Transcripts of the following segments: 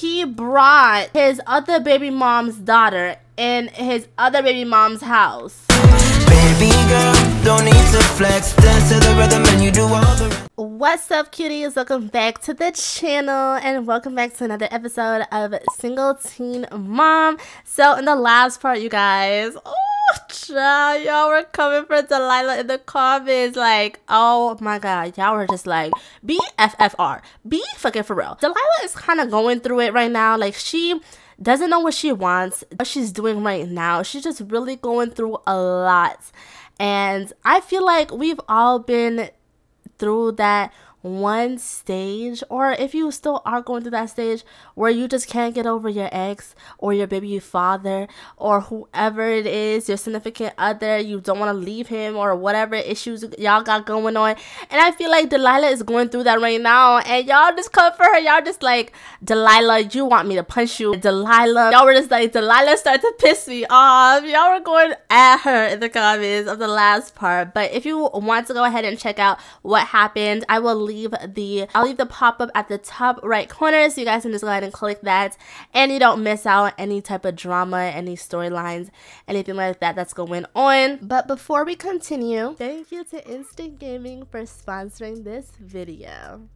he brought his other baby mom's daughter in his other baby mom's house. Baby girl, don't need to flex. Dance to the rhythm and you do all the What's up, cuties? Welcome back to the channel and welcome back to another episode of Single Teen Mom. So, in the last part, you guys, oh, child, y'all were coming for Delilah in the comments. Like, oh my god, y'all were just like, BFFR, be fucking for real. Delilah is kind of going through it right now. Like, she doesn't know what she wants, what she's doing right now. She's just really going through a lot. And I feel like we've all been through that one stage, or if you still are going through that stage where you just can't get over your ex or your baby father or whoever it is, your significant other, you don't want to leave him or whatever issues y'all got going on. And I feel like Delilah is going through that right now, and y'all just come for her. Y'all just like, Delilah, you want me to punch you. Delilah, y'all were just like, Delilah started to piss me off. Y'all were going at her in the comments of the last part. But if you want to go ahead and check out what happened, I will leave the I'll leave the pop-up at the top right corner so you guys can just go ahead and click that and you don't miss out any type of drama, any storylines, anything like that that's going on. But before we continue, thank you to Instant Gaming for sponsoring this video.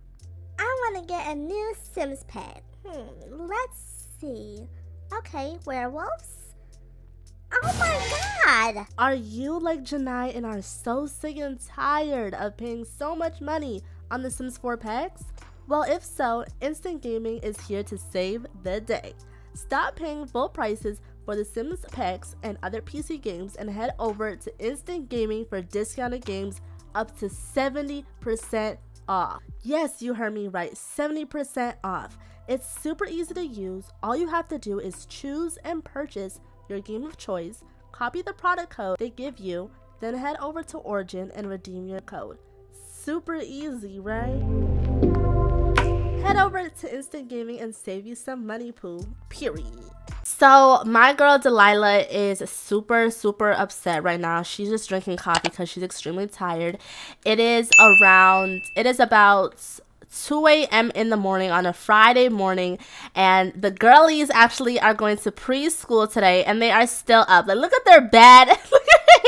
I want to get a new Sims pet. Hmm, let's see. Okay, werewolves? Oh my god! Are you like Janai and are so sick and tired of paying so much money on The Sims 4 packs? Well, if so, Instant Gaming is here to save the day. Stop paying full prices for The Sims packs and other PC games and head over to Instant Gaming for discounted games up to 70% off. Yes, you heard me right, 70% off. It's super easy to use. All you have to do is choose and purchase your game of choice, copy the product code they give you, then head over to Origin and redeem your code. Super easy, right? Head over to Instant Gaming and save you some money, poo. Period. So my girl Delilah is super super upset right now. She's just drinking coffee because she's extremely tired. It is around. It is about 2 a.m. in the morning on a Friday morning, and the girlies actually are going to preschool today, and they are still up. Like, look at their bed.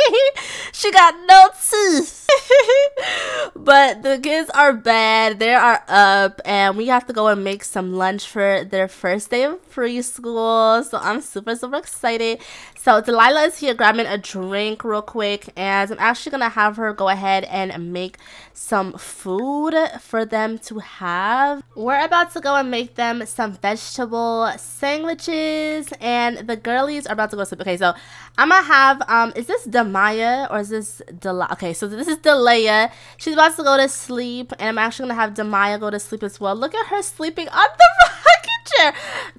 she got no teeth. but the kids are bad. They are up, and we have to go and make some lunch for their first day of preschool. So I'm super, super excited. So Delilah is here grabbing a drink real quick, and I'm actually gonna have her go ahead and make some food for them to have. We're about to go and make them some vegetable sandwiches, and the girlies are about to go sleep. Okay, so I'm gonna have um, is this Demaya or is this Del? Okay, so this is Delia. She's about to go to sleep, and I'm actually gonna have Demaya go to sleep as well. Look at her sleeping on the rocking chair.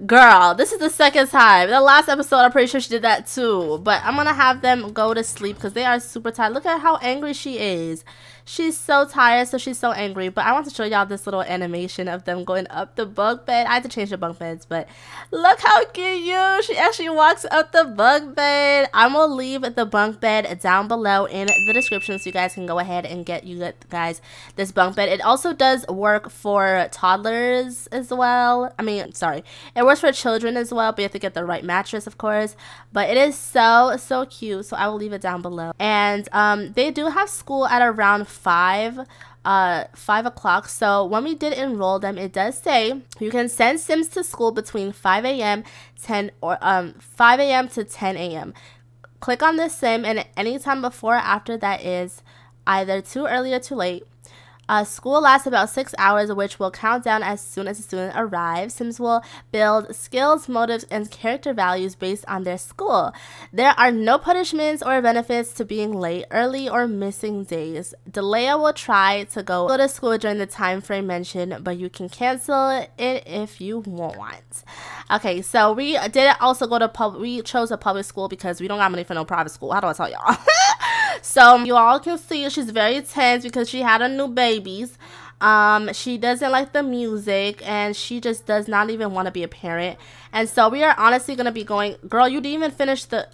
Girl, this is the second time. The last episode, I'm pretty sure she did that too. But I'm to have them go to sleep because they are super tired. Look at how angry she is. She's so tired, so she's so angry. But I want to show y'all this little animation of them going up the bunk bed. I had to change the bunk beds, but look how cute you. She actually walks up the bunk bed. I'm to leave the bunk bed down below in the description so you guys can go ahead and get you guys this bunk bed. It also does work for toddlers as well. I mean, sorry. It works for children as well, but you have to get the right mattress, of course. But it is so, so cute. So I will leave it down below. And um, they do have school at around five uh, 5 o'clock. So when we did enroll them, it does say you can send Sims to school between 5 a.m. 10 or um 5 a.m. to 10 a.m. Click on the sim and anytime before or after that is either too early or too late. Uh, school lasts about six hours, which will count down as soon as the student arrives. Sims will build skills, motives, and character values based on their school. There are no punishments or benefits to being late, early, or missing days. Delia will try to go to school during the time frame mentioned, but you can cancel it if you want. Okay, so we did also go to pub. We chose a public school because we don't got money for no private school. How do I tell y'all? so you all can see she's very tense because she had a new babies. Um, she doesn't like the music and she just does not even want to be a parent. And so we are honestly gonna be going, girl, you didn't even finish the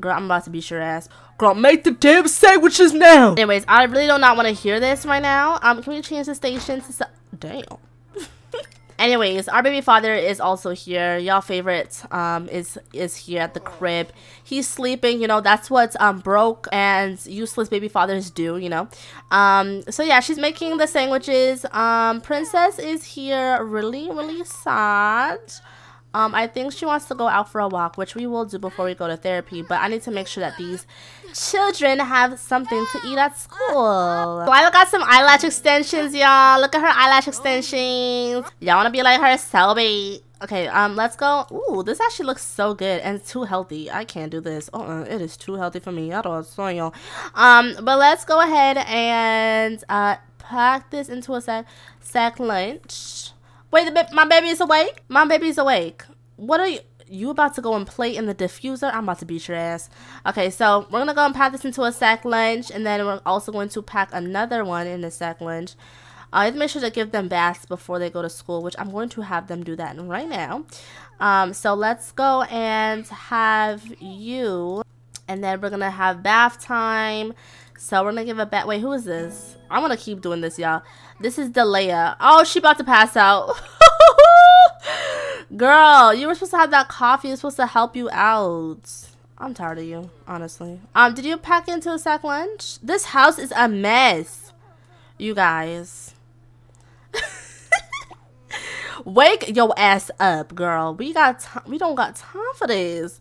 girl, I'm about to beat your ass. Girl, make the damn sandwiches now. Anyways, I really do not want to hear this right now. Um, can we change the station to damn. Anyways, our baby father is also here. Y'all favorite um is is here at the crib. He's sleeping, you know, that's what um broke and useless baby fathers do, you know. Um so yeah, she's making the sandwiches. Um Princess is here really really sad. Um, I think she wants to go out for a walk, which we will do before we go to therapy. But I need to make sure that these children have something to eat at school. So got some eyelash extensions, y'all. Look at her eyelash extensions. Y'all want to be like her, Selby? Okay, um, let's go. Ooh, this actually looks so good and too healthy. I can't do this. Uh, -uh it is too healthy for me. I don't know. Y'all. Um, but let's go ahead and uh pack this into a sack sack lunch. Wait, the my baby is awake. My baby's awake. What are you? You about to go and play in the diffuser? I'm about to beat your ass. Okay, so we're gonna go and pack this into a sack lunch, and then we're also going to pack another one in the sack lunch. I have to make sure to give them baths before they go to school, which I'm going to have them do that right now. Um, so let's go and have you, and then we're gonna have bath time. So we're gonna give a bath. Wait, who is this? I'm gonna keep doing this, y'all. This is Delia. Oh, she about to pass out. Girl, you were supposed to have that coffee. It's supposed to help you out. I'm tired of you, honestly. Um, did you pack into a sack lunch? This house is a mess. You guys. Wake your ass up, girl. We got we don't got time for this.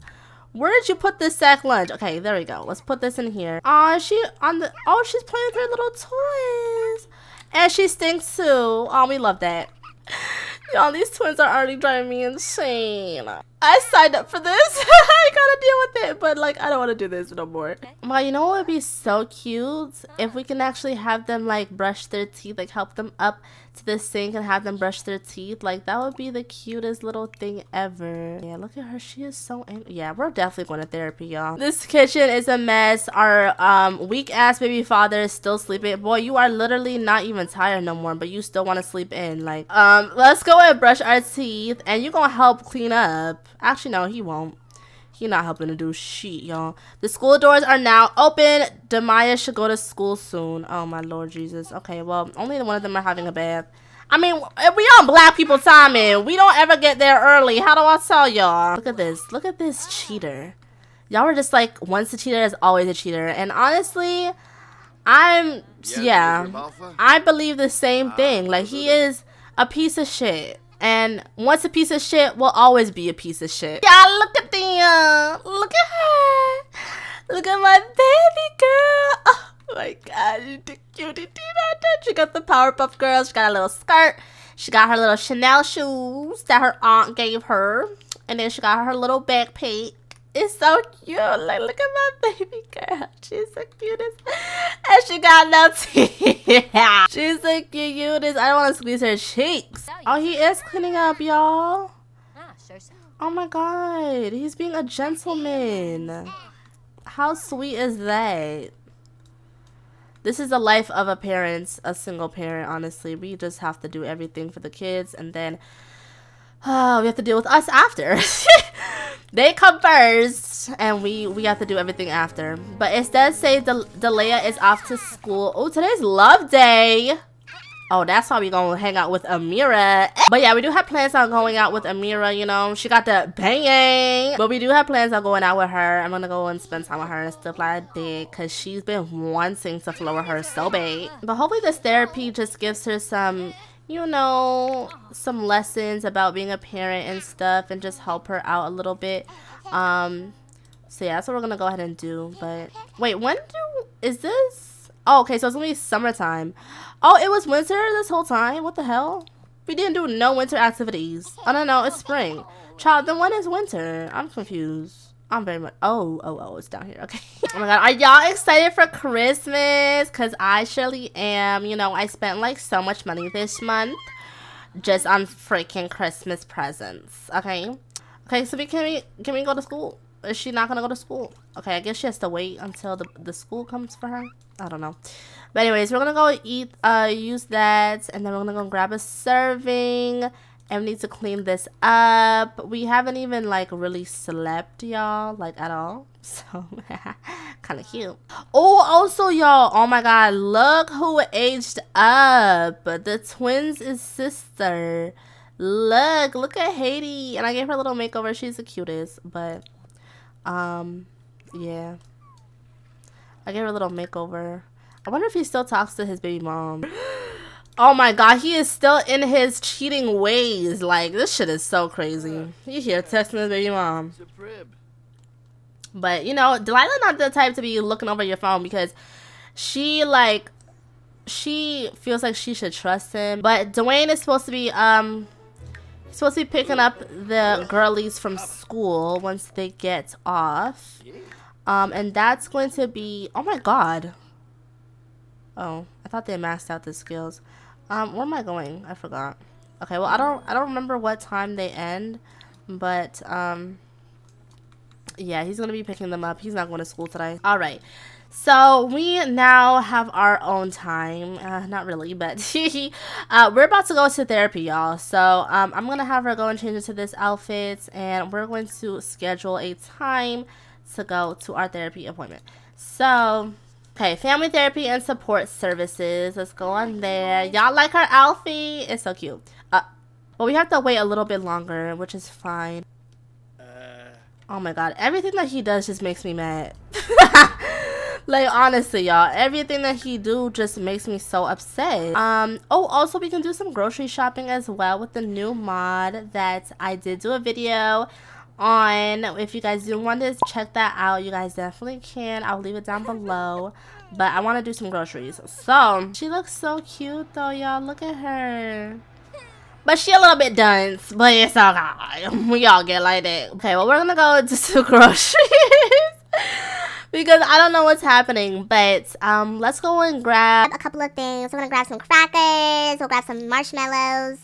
Where did you put this sack lunch? Okay, there we go. Let's put this in here. Oh, she on the oh she's playing with her little toys. And she stinks too. Oh, we love that. Y'all, these twins are already driving me insane. I signed up for this. I gotta deal with it. But, like, I don't want to do this no more. Well, you know what would be so cute? If we can actually have them, like, brush their teeth. Like, help them up to the sink and have them brush their teeth. Like, that would be the cutest little thing ever. Yeah, look at her. She is so angry. Yeah, we're definitely going to therapy, y'all. This kitchen is a mess. Our um weak-ass baby father is still sleeping. Boy, you are literally not even tired no more, but you still want to sleep in. Like, um, let's go and brush our teeth, and you're to help clean up. Actually, no, he won't. He not helping to do shit, y'all. The school doors are now open. Demaya should go to school soon. Oh, my Lord Jesus. Okay, well, only one of them are having a bath. I mean, we on black people timing. We don't ever get there early. How do I tell y'all? Look at this. Look at this cheater. Y'all were just like, once a cheater is always a cheater. And honestly, I'm, yeah, I believe the same thing. Like, he is a piece of shit. And once a piece of shit will always be a piece of shit. Yeah, look at the, look at her. Look at my baby girl. Oh my god, you the cutie She got the Powerpuff Girls. She got a little skirt. She got her little Chanel shoes that her aunt gave her. And then she got her little backpack. It's so cute. Like, look at my baby girl. She's the cutest. And she got no teeth. She's the cutest. I don't want to squeeze her cheeks. Oh, he is cleaning up, y'all. Oh my god. He's being a gentleman. How sweet is that? This is the life of a parent, a single parent, honestly. We just have to do everything for the kids and then uh, we have to deal with us after. they come first and we we have to do everything after. But it does say the Delia is off to school. Oh today's love day. Oh that's why we gonna hang out with Amira. But yeah we do have plans on going out with Amira you know. She got the bang but we do have plans on going out with her. I'm gonna go and spend time with her and stuff like that because she's been wanting to flow her so bad. But hopefully this therapy just gives her some you know, some lessons about being a parent and stuff and just help her out a little bit. Um, so yeah, that's what we're gonna go ahead and do. But wait, when do is this? Oh, okay, so it's gonna be summertime. Oh, it was winter this whole time. What the hell? We didn't do no winter activities. Oh no, no, it's spring. Child, then when is winter? I'm confused. I'm very much. Oh, oh, oh, it's down here. Okay. oh my god, are y'all excited for Christmas? Cause I surely am. You know, I spent like so much money this month just on freaking Christmas presents. Okay. Okay, so we can we can we go to school? Is she not gonna go to school? Okay, I guess she has to wait until the the school comes for her. I don't know. But anyways, we're gonna go eat, uh, use that, and then we're gonna go grab a serving and we need to clean this up we haven't even like really slept y'all like at all so kind of cute oh also y'all oh my god look who aged up the twins is sister Look, look at Heidi. And I gave her a little makeover. She's the cutest. But, um, yeah. I gave her a little makeover. I wonder if he still talks to his baby mom. Oh my god, he is still in his cheating ways. Like, this shit is so crazy. You hear texting his baby mom. But, you know, Delilah not the type to be looking over your phone because she, like, she feels like she should trust him. But Dwayne is supposed to be, um, he's supposed to be picking up the girlies from school once they get off. Um, and that's going to be, oh my god. Oh, I thought they maxed out the skills. Um, where am I going? I forgot. Okay, well, I don't, I don't remember what time they end, but, um, yeah, he's gonna be picking them up. He's not going to school today. All right. So we now have our own time. Uh, not really, but uh, we're about to go to therapy, y'all. So um, I'm going to have her go and change into this outfit. And we're going to schedule a time to go to our therapy appointment. So, okay, family therapy and support services. Let's go on there. Y'all like her outfit? It's so cute. Uh, but we have to wait a little bit longer, which is fine. Uh. Oh my god, everything that he does just makes me mad. like honestly y'all everything that he do just makes me so upset um oh also we can do some grocery shopping as well with the new mod that i did do a video on if you guys do want to check that out you guys definitely can i'll leave it down below but i want to do some groceries so she looks so cute though y'all look at her but she a little bit dense, but it's okay. We all get like that. Okay, well, we're gonna go to some groceries because I don't know what's happening. But um, let's go and grab a couple of things. We're gonna grab some crackers. We'll grab some marshmallows.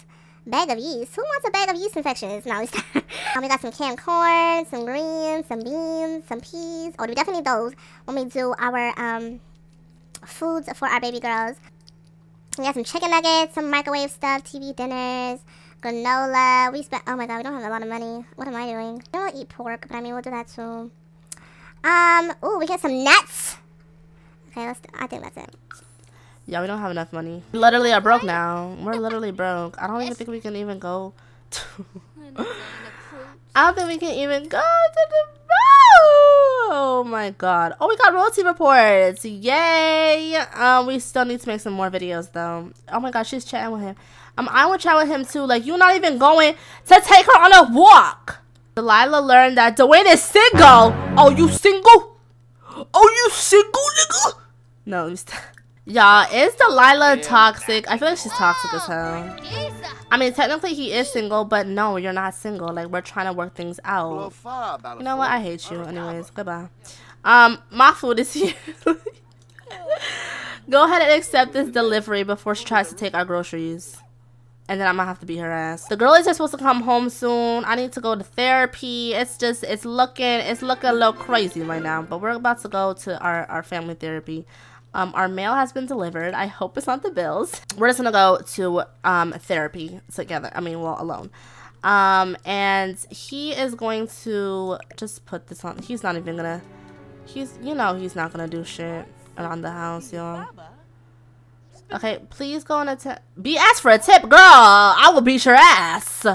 Bag of yeast. Who wants a bag of yeast infections? No, um, we got some canned corn, some greens, some beans, some peas. Oh, we definitely need those when we do our um foods for our baby girls. We got some chicken nuggets, some microwave stuff, TV dinners, granola. We spent. Oh my god, we don't have a lot of money. What am I doing? I don't eat pork, but I mean we'll do that too. Um, oh, we got some nuts. Okay, let's, I think that's it. Yeah, we don't have enough money. We literally are broke now. We're literally broke. I don't even think we can even go to... I don't think we can even go to the Oh my god. Oh, we got royalty reports. Yay. Um, we still need to make some more videos though. Oh my god, she's chatting with him. Um, I want to chat with him too. Like, you're not even going to take her on a walk. Delilah learned that Dwayne is single. Oh, you single? Oh, you single, nigga? No, Y'all, is Delilah toxic? I feel like she's toxic as hell. I mean, technically he is single, but no, you're not single. Like, we're trying to work things out. You know what? I hate you. Anyways, goodbye. Um, my food is here. Go ahead and accept this delivery before she tries to take our groceries and then I'm gonna have to beat her ass. The girlies are supposed to come home soon. I need to go to therapy. It's just, it's looking, it's looking a little crazy right now. But we're about to go to our, our family therapy. Um, our mail has been delivered. I hope it's not the bills. We're just gonna go to um, therapy together. I mean, well, alone. Um, and he is going to just put this on. He's not even gonna, he's, you know, he's not gonna do shit around the house, y'all. Okay, please go on a tip. Be asked for a tip, girl. I will beat your ass.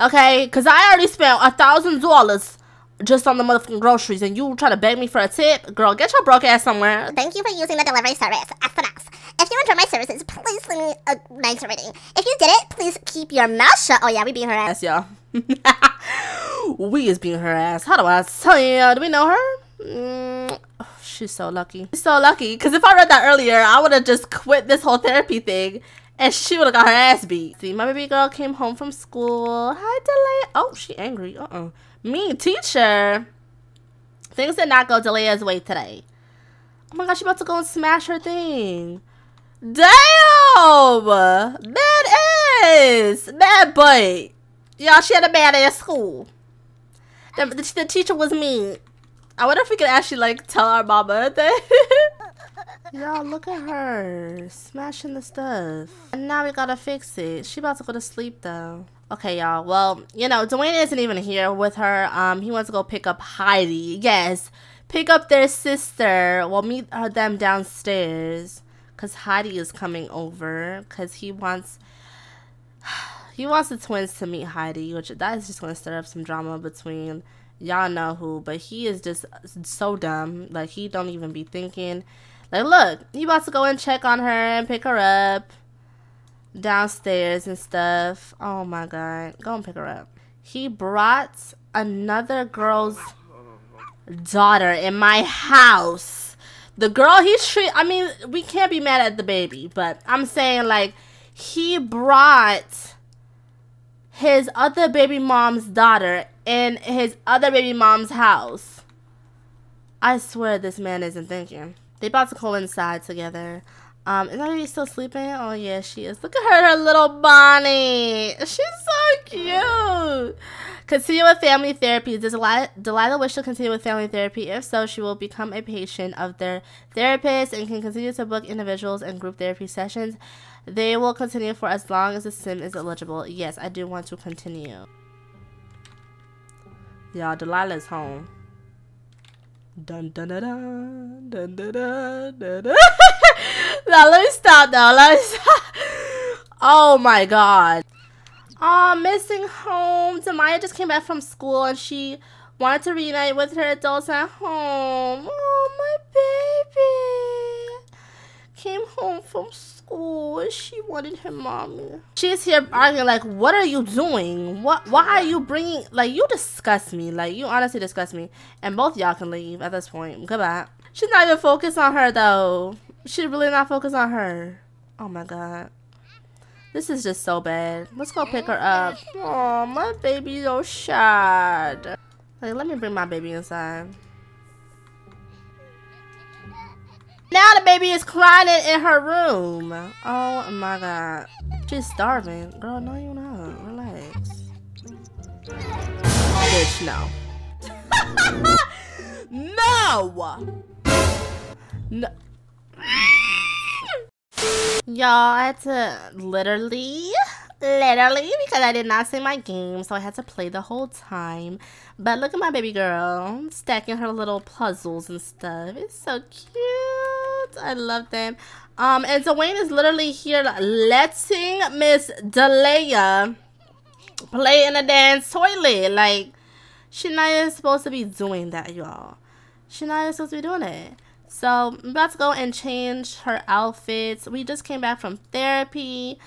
Okay, because I already spent a thousand dollars just on the motherfucking groceries and you try to beg me for a tip? Girl, get your broke ass somewhere. Thank you for using the delivery service, SMS. If you enjoy my services, please leave me a nice rating. If you did it, please keep your mouth shut. Oh yeah, we beat her ass. y'all. we is beating her ass. How do I tell you? Do we know her? Mm, she's so lucky. She's so lucky. Because if I read that earlier, I would have just quit this whole therapy thing. And she would have got her ass beat. See, my baby girl came home from school. Hi, Delay. Oh, she angry. Uh-uh. Mean teacher. Things did not go Delaya's way today. Oh my gosh, she about to go and smash her thing. Damn! That is! That butt. Y'all, she had a bad ass school. The, the, the teacher was mean. I wonder if we could actually like tell our mama that. Y'all, look at her smashing the stuff. And now we gotta fix it. She about to go to sleep though. Okay, y'all. Well, you know, Dwayne isn't even here with her. Um, he wants to go pick up Heidi. Yes, pick up their sister. We'll meet them downstairs. Cause Heidi is coming over. Cause he wants he wants the twins to meet Heidi, which that is just gonna stir up some drama between y'all know who. But he is just so dumb. Like he don't even be thinking. Like look, he about to go and check on her and pick her up downstairs and stuff. Oh my god, go and pick her up. He brought another girl's daughter in my house. The girl he treat. I mean, we can't be mad at the baby, but I'm saying like he brought his other baby mom's daughter in his other baby mom's house. I swear this man isn't thinking. They about to go inside together. Um, is that still sleeping? Oh yeah, she is. Look at her, her little Bonnie. She's so cute. Continue with family therapy. Does Delilah, Delilah wish to continue with family therapy? If so, she will become a patient of their therapist and can continue to book individuals and group therapy sessions. They will continue for as long as the sim is eligible. Yes, I do want to continue. Y'all, Delilah's home. Dun dun dun dun dun dun dun dun. now let me stop now. Let me stop. Oh my god. Oh, missing home. Demaya just came back from school and she wanted to reunite with her adults at home. Oh, my baby. Came home from school and she wanted her mommy. She's here arguing like, what are you doing? What? Why are you bringing, like, you disgust me. Like, you honestly disgust me. And both y'all can leave at this point. Goodbye. She's not even focused on her, though. She's really not focus on her. Oh, my God. This is just so bad. Let's go pick her up. Oh, my baby's so sad. Like, let me bring my baby inside. Now the baby is crying in her room. Oh my god. She's starving. Girl, no you're not. Relax. Bitch, no. no! No. Y'all, I had to literally, literally, because I did not save my game, so I had to play the whole time. But look at my baby girl, stacking her little puzzles and stuff. It's so cute. I love them. Um, and Dwayne is literally here letting Miss Delia play in a dance toilet. Like, not even supposed to be doing that, y'all. Not even supposed to be doing it. So I'm about to go and change her outfits. We just came back from therapy.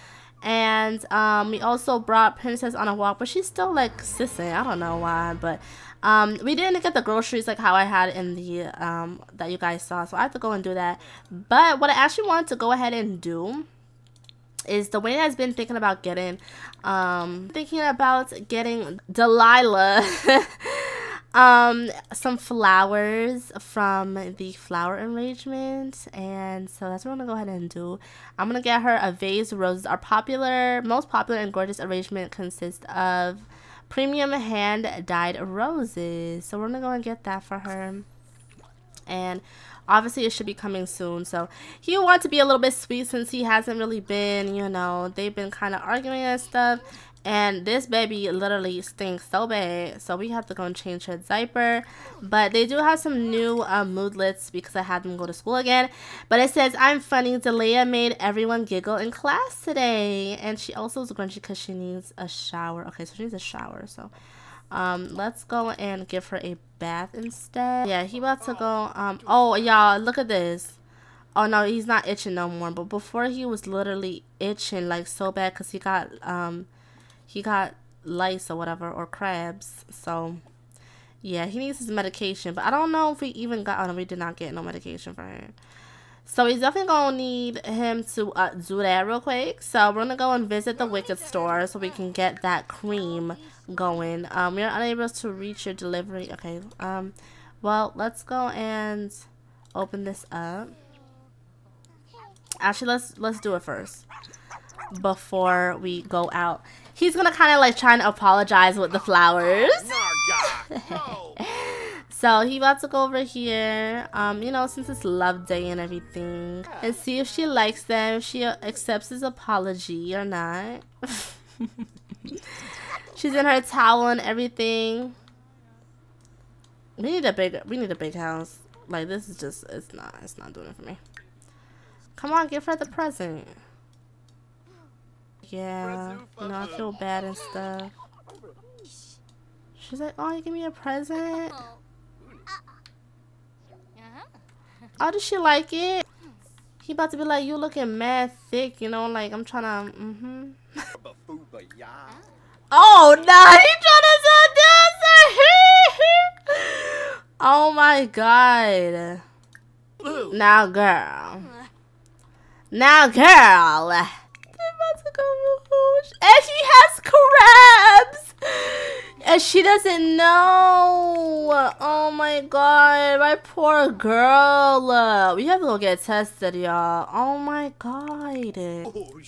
And um, we also brought Princess on a walk, but she's still like sissing. I don't know why, but um, we didn't get the groceries like how I had in the um, that you guys saw, so I have to go and do that. But what I actually wanted to go ahead and do is the way I've been thinking about getting, um, thinking about getting Delilah um some flowers from the flower arrangement and so that's what i'm gonna go ahead and do. I'm gonna get her a vase. Roses are popular most popular and gorgeous arrangement consists of premium hand dyed roses. So we're gonna go and get that for her. And obviously it should be coming soon. So he wants to be a little bit sweet since he hasn't really been you know they've been kind of arguing and stuff and this baby literally stinks so bad so we have to go and change her diaper. But they do have some new uh, moodlets because i had them go to school again. But it says i'm funny. Delia made everyone giggle in class today. And she also is grunchy because she needs a shower. Okay so she needs a shower so um let's go and give her a bath instead. Yeah he about to go um oh y'all look at this. Oh no he's not itching no more. But before he was literally itching like so bad because he got um he got lice or whatever or crabs. So yeah, he needs his medication. But I don't know if we even got. Oh no, we did not get no medication for him. So he's definitely gonna need him to uh, do that real quick. So we're gonna go and visit the Wicked store so we can get that cream going. Um, we are unable to reach your delivery. Okay. Um, well, let's go and open this up. Actually, let's let's do it first before we go out he's gonna kind of like try and apologize with the flowers. so he about to go over here, um, you know, since it's love day and everything, and see if she likes them, if she accepts his apology or not. She's in her towel and everything. We need a big, we need a big house. Like this is just, it's not, it's not doing it for me. Come on, give her the present. Yeah, you know, I feel bad and stuff. She's like, oh, you give me a present? Oh, does she like it? He about to be like, you looking mad thick, you know, like I'm trying to, mm-hmm. oh, nah, he trying to sell dancer. oh my god. Now, girl. Now, girl. And she has crabs. And she doesn't know. Oh my god. My poor girl. We have to go get tested, y'all. Oh my god.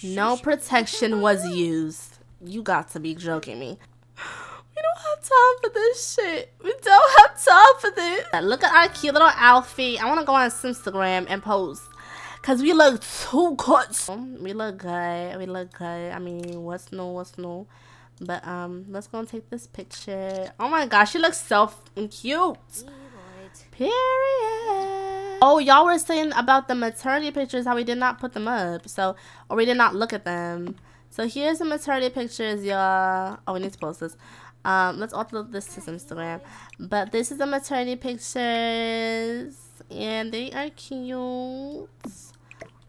No protection was used. You got to be joking me. We don't have time for this shit. We don't have time for this. Look at our cute little outfit. I want to go on Instagram and post. Cause we look too good. We look good. We look good. I mean, what's new? What's new? But um, let's go and take this picture. Oh my gosh, she looks so cute. Period. Oh, y'all were saying about the maternity pictures, how we did not put them up. So, or we did not look at them. So here's the maternity pictures, y'all. Oh, we need to post this. Um, let's upload this to Instagram. But this is the maternity pictures. And they are cute.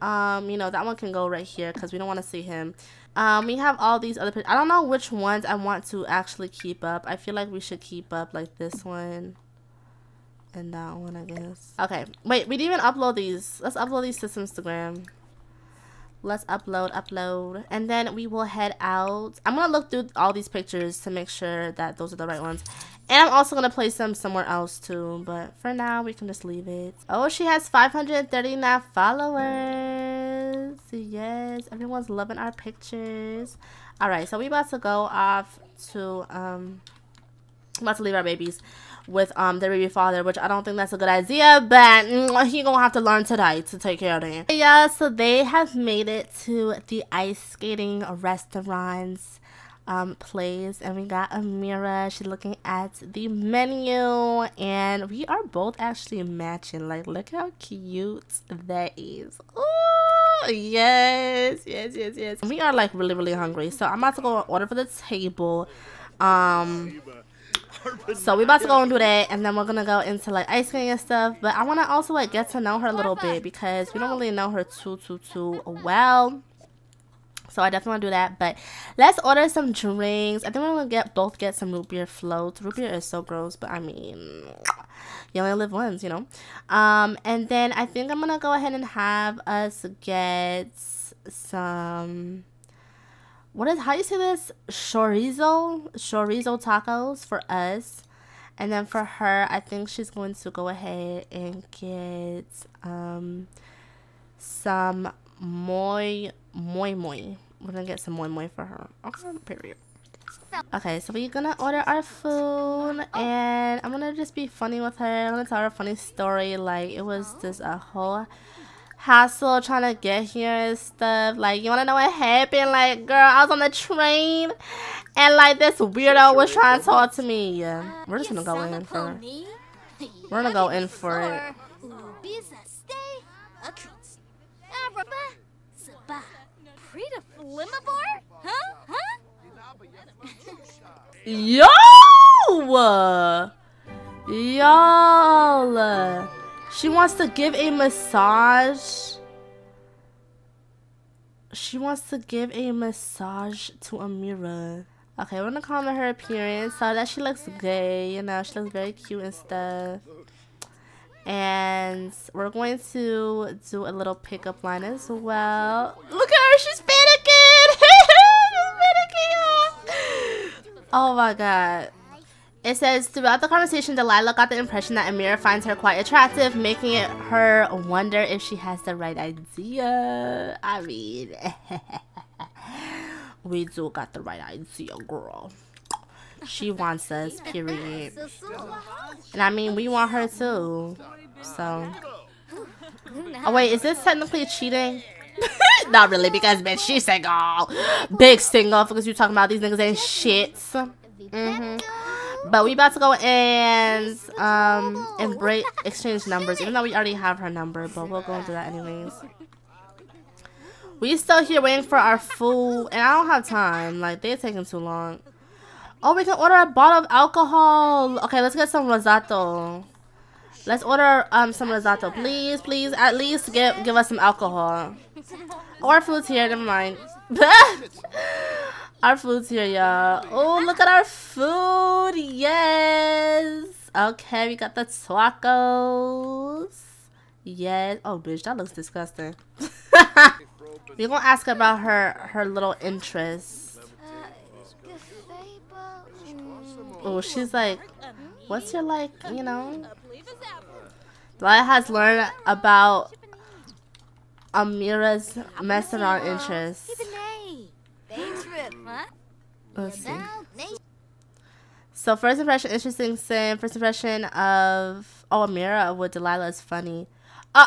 Um, you know, that one can go right here because we don't want to see him. Um, we have all these other. I don't know which ones I want to actually keep up. I feel like we should keep up like this one. And that one, I guess. Okay, wait, we didn't even upload these. Let's upload these to Instagram. Let's upload, upload. And then we will head out. I'm to look through all these pictures to make sure that those are the right ones. And I'm also to place them somewhere else too. But for now, we can just leave it. Oh, she has 539 followers. Yes, everyone's loving our pictures. Alright, so we about to go off to, um, about to leave our babies with um their baby father, which I don't think that's a good idea, but mm, he gonna have to learn today to take care of them. Yeah, so they have made it to the ice skating restaurants um place and we got Amira. She's looking at the menu and we are both actually matching. Like look how cute that is. Oh yes, yes, yes, yes. We are like really, really hungry. So I'm about to go order for the table. Um so we about to go and do that and then we're gonna go into like ice cream and stuff but i want to also like get to know her a little bit because we don't really know her too too too well. So i definitely want to do that but let's order some drinks. I think we're gonna get both get some root beer floats. Root beer is so gross but i mean you only live once you know? Um and then i think i'm gonna go ahead and have us get some what is how you say this? Chorizo? Chorizo tacos for us. And then for her i think she's going to go ahead and get um some moi moi moi. We're gonna get some moi moi for her. Okay period. Okay so we're gonna order our food and i'm gonna just be funny with her. I'm gonna tell her a funny story like it was just a whole hassle trying to get here and stuff. Like, you want to know what happened? Like, girl, I was on the train and, like, this weirdo was trying to talk to me. Yeah, we're just going to go in for it. We're going to go in for it. Yo! Y'all! She wants to give a massage. She wants to give a massage to Amira. Okay, we're gonna comment her appearance so that she looks good, you know, she looks very cute and stuff. And we're going to do a little pickup line as well. Look at her, she's panicking! she's panicking! Oh my god. It says, throughout the conversation, Delilah got the impression that Amira finds her quite attractive, making it her wonder if she has the right idea. I mean, we do got the right idea, girl. She wants us, period. And I mean, we want her too. So. Oh, wait, is this technically cheating? Not really, because bitch, she's single. Big single, because you talking about these niggas ain't shit. Mm-hmm. But we about to go and um and break exchange numbers, even though we already have her number, but we'll go into that anyways. We still here waiting for our food, and I don't have time. Like, they're taking too long. Oh, we can order a bottle of alcohol. Okay, let's get some rosato. Let's order um some rosato, please, please. At least give give us some alcohol. Oh, our food's here. Never mind. our food's here, y'all. Oh, look at our food. Yes. Okay, we got the tacos. Yes. Oh, bitch, that looks disgusting. We're gonna ask about her her little interests. Oh, she's like, what's your like, you know? Laya has learned about Amira's mess around interests. Let's see. So first impression, interesting sim. First impression of oh Amira with Delilah is funny. Uh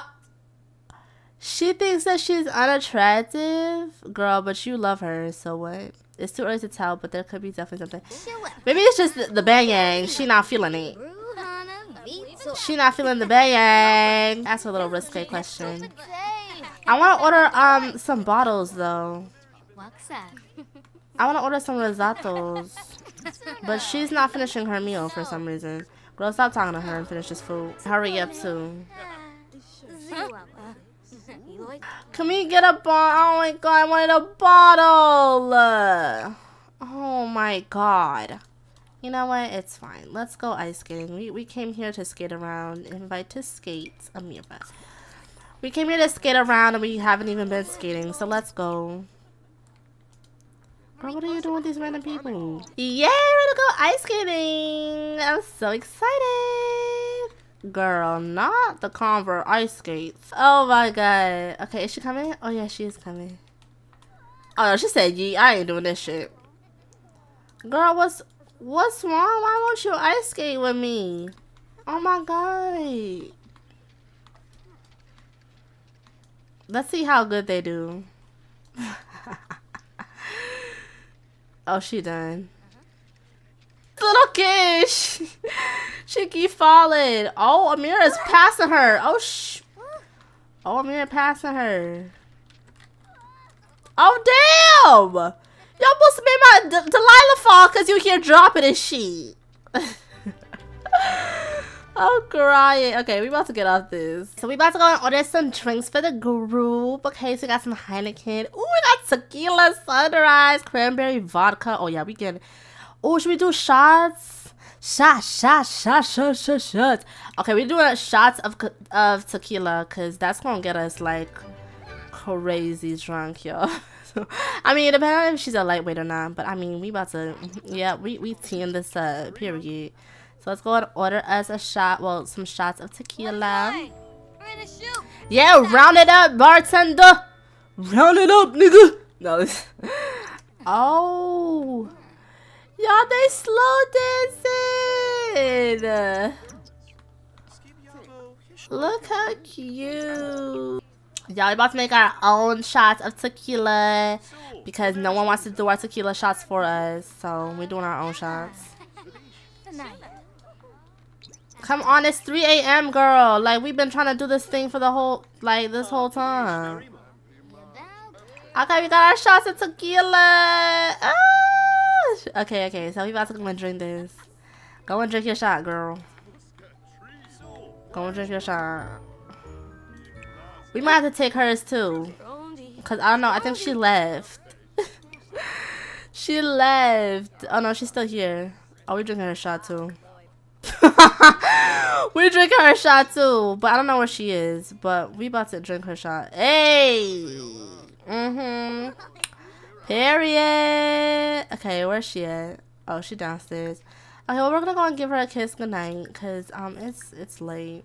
she thinks that she's unattractive, girl, but you love her, so what? It's too early to tell, but there could be definitely something. Maybe it's just the, the bang yang. She not feeling it. She not feeling the bang. That's a little risque question. I want to order um some bottles though. I want to order some risottos. But she's not finishing her meal for some reason. Girl, stop talking to her and finish this food. Hurry up too. Can we get a bottle? Oh my god, I wanted a bottle. Oh my god. You know what? It's fine. Let's go ice skating. We, we came here to skate around. Invite to skate. Amira. We came here to skate around and we haven't even been skating. So let's go. Bro, what are you doing with these random people? Yay, we're gonna go ice skating. I'm so excited. Girl, not the Converse ice skates. Oh my god. Okay, is she coming? Oh yeah, she is coming. Oh no, she said ye. I ain't doing this shit. Girl, what's what's wrong? Why won't you ice skate with me? Oh my god. Let's see how good they do. oh, she done little kid. She, she keep falling. Oh, Amira's passing her. Oh, sh. Oh, Amira passing her. Oh, damn. Y'all must have made my D Delilah fall because you here dropping this shit. oh, crying. Okay, we about to get off this. So we about to go and order some drinks for the group. Okay, so we got some Heineken. Ooh, we got tequila, sunrise, cranberry, vodka. Oh, yeah, we can Oh, should we do shots? Shots, shots, shots, shots, shots, shots. Okay, we're doing shots of of tequila because that's gonna get us like crazy drunk, y'all. I mean, it depends if she's a lightweight or not. But I mean, we about to, yeah, we we team this up. Period. So let's go and order us a shot. Well, some shots of tequila. Yeah, round it up, bartender. Round it up, nigga. No. oh. Y'all, they slow dancing. Look how cute. Y'all about to make our own shots of tequila because no one wants to do our tequila shots for us. So we're doing our own shots. Come on, it's 3 a.m. girl. Like we've been trying to do this thing for the whole like this whole time. Okay, we got our shots of tequila. Ah! Okay, okay, so we about to go and drink this. Go and drink your shot, girl. Go and drink your shot. We might have to take hers too. Cause I don't know, I think she left. she left. Oh no, she's still here. Oh, we drinking her shot too. we drinking her shot too, but I don't know where she is. But we about to drink her shot. Hey. Mhm. Period. Okay, where's she at? Oh, she downstairs. Okay, well, we're gonna go and give her a kiss goodnight, cause um, it's it's late,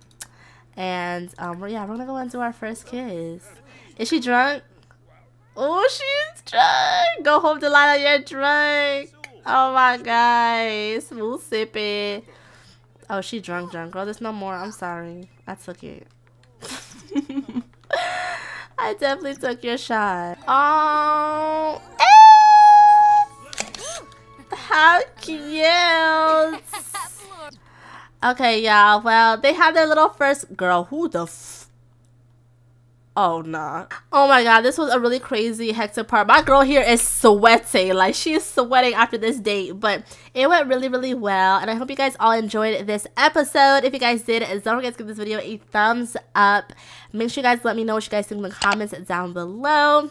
and um, yeah, we're gonna go and do our first kiss. Is she drunk? Oh, she's drunk. Go home, Delilah. You're drunk. Oh my god, smooth sipping. Oh, she drunk, drunk. Girl, there's no more. I'm sorry. I took it. I definitely took your shot. Oh, how cute. Okay, yeah, well, they have their little first girl. Who the f Oh nah. Oh my god, this was a really crazy hectic part. My girl here is sweating. Like she is sweating after this date. But it went really, really well. And I hope you guys all enjoyed this episode. If you guys did, don't forget to give this video a thumbs up. Make sure you guys let me know what you guys think in the comments down below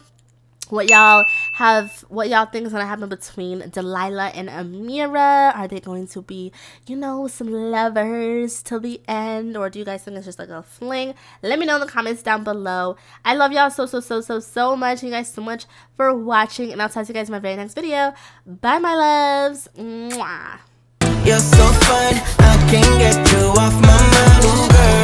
what y'all have what y'all think is gonna happen between Delilah and amira Are they going to be, you know, some lovers till the end? Or do you guys think it's just like a fling? Let me know in the comments down below. I love y'all so so so so so much. Thank you guys so much for watching and I'll talk to you guys in my very next video. Bye my loves. Mwah. You're so fun, I can't get you off my mind.